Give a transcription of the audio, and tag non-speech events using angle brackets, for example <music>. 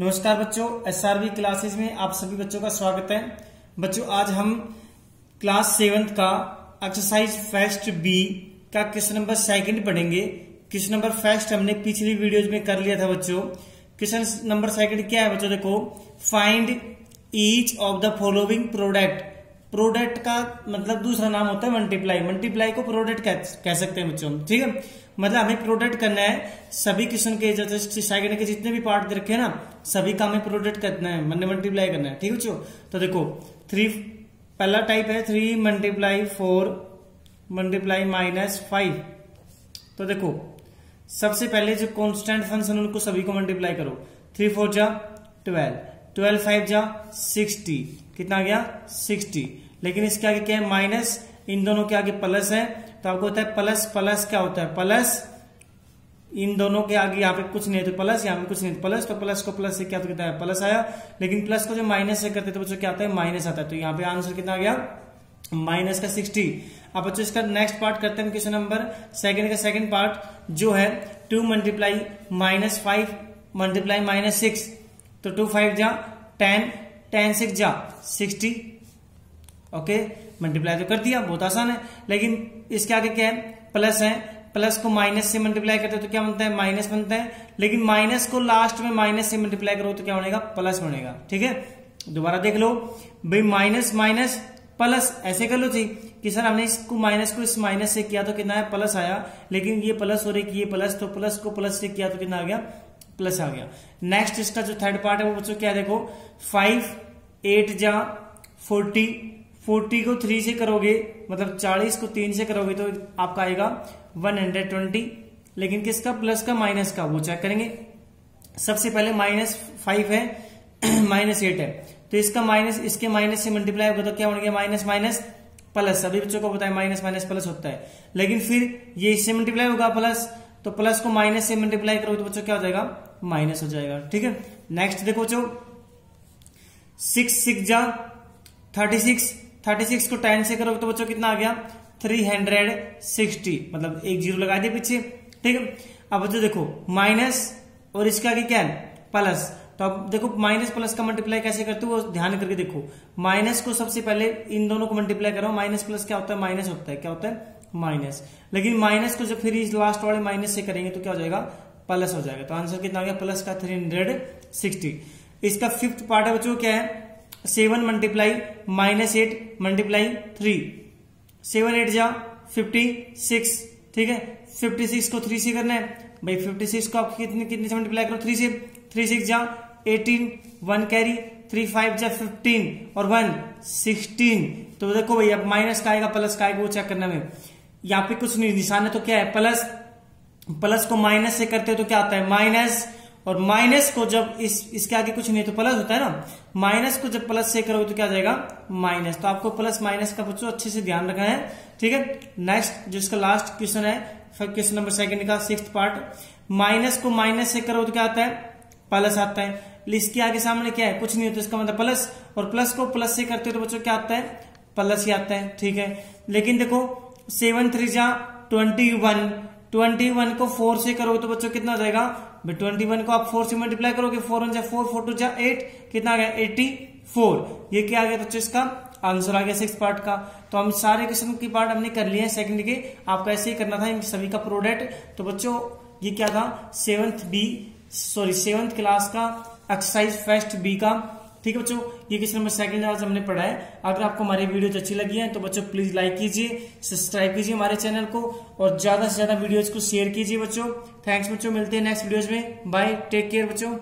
नमस्कार बच्चों SRB classes में आप सभी बच्चों का स्वागत है। बच्चों, आज हम क्लास सेवंथ का एक्सरसाइज फ़र्स्ट बी का क्वेश्चन नंबर सेकंड पढ़ेंगे? क्वेश्चन नंबर फ़र्स्ट हमने पिछली वीडियोज़ में कर लिया था बच्चों? क्वेश्चन नंबर सेकंड क्या है बच्चों देखो? Find each of the following product product का मतलब दूसरा नाम होता है मल्टीप्लाई। मल्टीप्लाई को प्रोडक्ट कह, कह सकते हैं बच्चों ठीक है? मतलब हमें प्रोडक्ट करना है सभी क्वेश्चन के जैसे के जितने भी पार्ट रखे हैं ना सभी का हमें प्रोडक्ट करना है मतलब मल्टीप्लाई करना है ठीक है बच्चों? तो देखो थ्री पहला टाइप है three multiply four multiply minus five तो देखो सबसे पहले जो कॉन्स्टेंट फ़ंक्शन उनको सभी को मल्टीप्लाई करो। थ्री फोर जा ट्वेल्व ट्वेल्व फाइव जा सिक्सटी। कितना गया? सिक्सटी। लेकिन इसके आगे क्या है? माइनस। इन दोनों के आगे प्लस है। तो आपको होता है प्लस प्लस क्या होता है? प्लस। इन दोनों के आगे यहाँ पे कुछ नहीं है तो प्लस, यहाँ पे कुछ नहीं तो प्लस। तो प्लस को प्लस से क्या तो कितना है? प्लस आया। लेकिन प्लस को जो माइनस से करते तो बच्चों क्या आता है? माइनस आता है। तो यहाँ पे आंसर कितना आ गया? माइनस का सिक्सटी। अब बच्चों इसका नेक्स्ट पार्ट करते हैं क्वेश्चन नंबर। सेकंड का सेकंड पार्ट जो है two multiply minus five multiply minus six. तो टू फाइव जा टेन टेन सिक्स जा सिक्सटी ओके मल्टीप्लाई तो कर दिया, बहुत आसान है। लेकिन इसके आगे क्या है? प्लस है। प्लस को माइनस से मल्टीप्लाई करते तो क्या बनता है? माइनस बनता है। लेकिन माइनस को लास्ट में माइनस से मल्टीप्लाई करो तो क्या बनेगा? प्लस बनेगा। ठीक है? दोबारा देख लो। भाई माइनस माइनस प्लस ऐसे कर लो थी कि सर हमने इसको माइनस को इस माइनस से किया तो कितना है? प्लस आया। लेकिन ये प्लस और कि ये प्लस तो प्लस को प्लस से किया तो कितना आ गया? प्लस आ गया। नेक्स्ट इसका जो थर्ड पार्ट है, वो बच्चों क्या देखो? फाइव एट जा फोर्टी फोर्टी को थ्री से करोगे मतलब चालीस को तीन से करोगे तो आपका आएगा वन हंड्रेड ट्वेंटी लेकिन किसका? प्लस का माइनस का, वो चेक करेंगे। सबसे पहले माइनस फाइव है <clears throat> माइनस एट है। तो इसका माइनस इसके माइनस से मल्टीप्लाई होगा तो क्या बन गया? माइनस माइनस प्लस सभी बच्चों को बताया माइनस माइनस प्लस होता है। लेकिन फिर ये इससे मल्टीप्लाई होगा प्लस तो प्लस को माइनस से मल्टीप्लाई करोगे तो बच्चों क्या हो जाएगा? माइनस हो जाएगा। ठीक है? नेक्स्ट देखो बच्चों। सिक्स सिक्स जा। थर्टी सिक्स थर्टी सिक्स को टेन से करोगे तो बच्चों कितना आ गया? थ्री हंड्रेड सिक्सटी मतलब एक ज़ीरो लगा दिया पीछे। ठीक है? अब बच्चों देखो माइनस और इसके आगे क्या है? प्लस तो अब देखो माइनस प्लस का मल्टीप्लाई कैसे करते हो ध्यान करके देखो। माइनस को सबसे पहले इन दोनों को मल्टीप्लाई करो। माइनस प्लस क्या होता है? माइनस होता है। क्या होता है? माइनस। लेकिन माइनस को जब फिर इस लास्ट वाले माइनस से करेंगे तो क्या हो जाएगा? प्लस हो जाएगा। तो आंसर कितना आ गया? प्लस का थ्री हंड्रेड सिक्सटी इसका फिफ्थ पार्ट है बच्चों, क्या है? Seven multiply minus eight multiply three seven eight जा फिफ्टी सिक्स ठीक है? फिफ्टी सिक्स को थ्री से करना है। भाई फिफ्टी सिक्स को आप कितने कितने से मल्टीप्लाई करो? थ्री से। थ्री सिक्स जा eighteen one carry three five जा फिफ्टीन और वन सिक्सटीन तो देखो भाई, अब माइनस का आएगा प्लस का आएगा, वो चेक करना में यहाँ पे कुछ निशान है तो क्या है? प्लस प्लस को माइनस से करते हो तो क्या आता है? माइनस, और माइनस को जब इस, इसके आगे कुछ नहीं तो प्लस होता है ना? माइनस को जब प्लस से करोगे तो क्या जाएगा? माइनस। तो आपको प्लस माइनस का बच्चों अच्छे से ध्यान रखना है, ठीक है? नेक्स्ट जो इसका लास्ट क्वेश्चन है क्वेश्चन नंबर सेकंड का सिक्स पार्ट माइनस को माइनस से करो तो क्या आता है? प्लस आता है। इसके आगे सामने क्या है? कुछ नहीं होता, इसका मतलब प्लस। और प्लस को प्लस से करते हो तो बच्चों क्या आता है? प्लस ही आता है, ठीक है? लेकिन देखो सेवन थ्री जा ट्वेंटी वन। ट्वेंटी वन को फोर से करोगे तो बच्चों कितना जाएगा? ट्वेंटी वन को आप फोर से मल्टीप्लाई करोगे, फोर वन जा फोर फोर टू जा एट, कितना आ गया? Eighty four. ये क्या आ गया बच्चों इसका? आंसर आ गया सिक्स पार्ट का। तो हम सारे क्वेश्चन की पार्ट हमने कर लिए हैं सेकंड के। आपको ऐसे ही करना था, इन सभी का प्रोडक्ट तो बच्चों, ये क्या था? Seventh B sorry seventh class का एक्सरसाइज फ़र्स्ट बी का। ठीक है बच्चों? ये क्वेश्चन नंबर सेकंड आज हमने पढ़ा है। अगर आपको हमारी वीडियो अच्छी लगी है तो बच्चों प्लीज़ लाइक कीजिए सब्सक्राइब कीजिए हमारे चैनल को और ज़्यादा से ज़्यादा वीडियोज़ को शेयर कीजिए बच्चों। थैंक्स बच्चों, मिलते हैं नेक्स्ट वीडियोज़ में। बाय टेक केयर बच्चों।